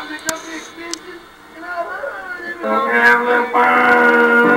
I pick up the extension and I'll. Don't.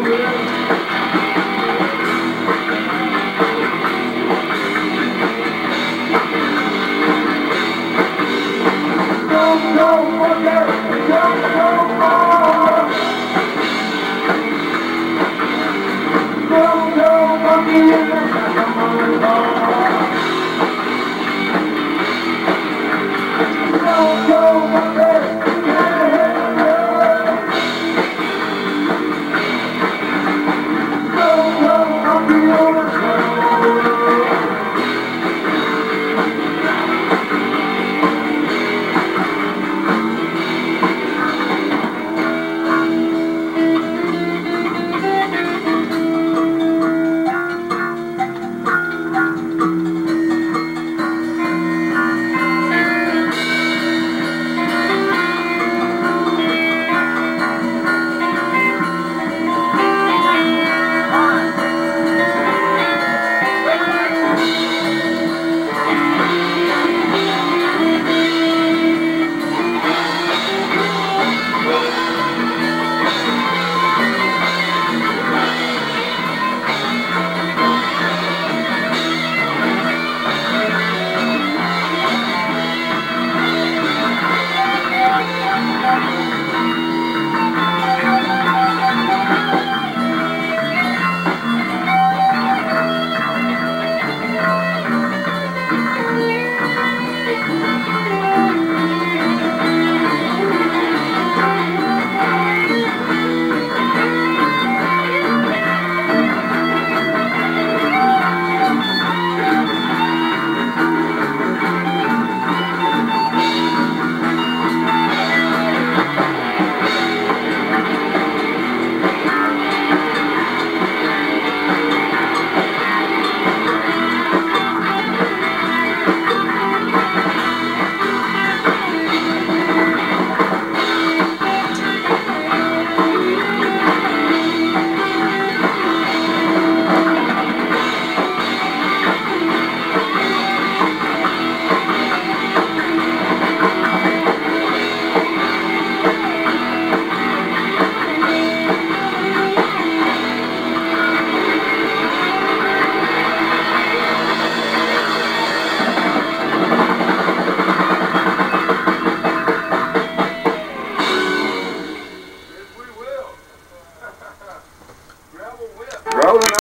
Música